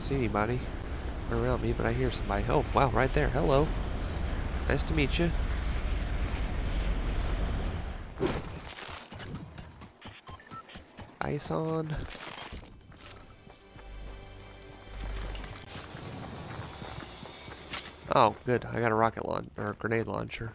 see anybody around me, but I hear somebody. Oh, wow, right there. Hello. Nice to meet you. Ice on. Oh, good. I got a rocket launch or a grenade launcher.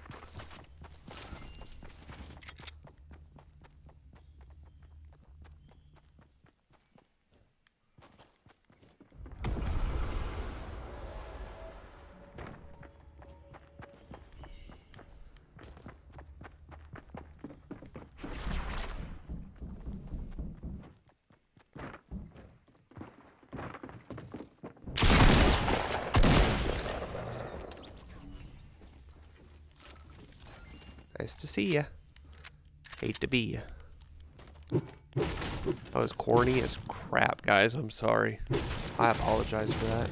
Nice to see ya. Hate to be ya. That was corny as crap, guys. I'm sorry. I apologize for that.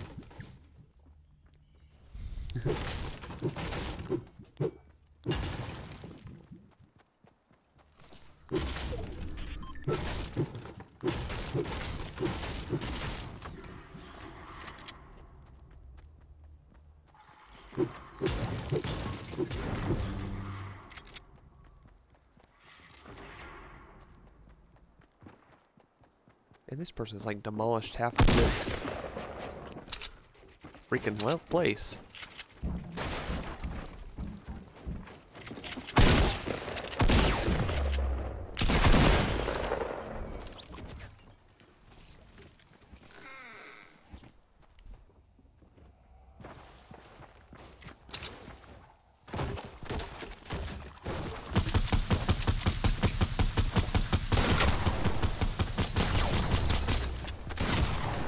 And this person's like demolished half of this freaking place.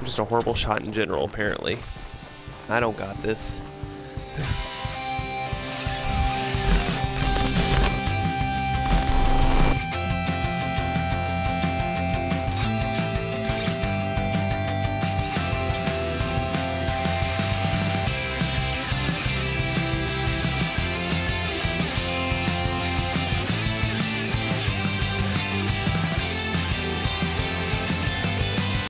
Just a horrible shot in general, apparently. I don't got this.